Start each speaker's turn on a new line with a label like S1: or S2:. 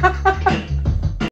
S1: Ha ha ha!